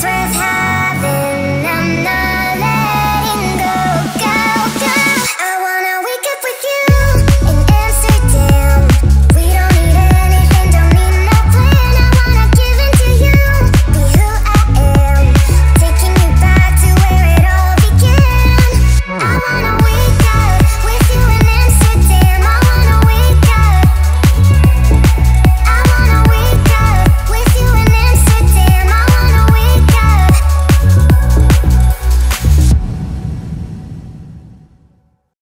turns high.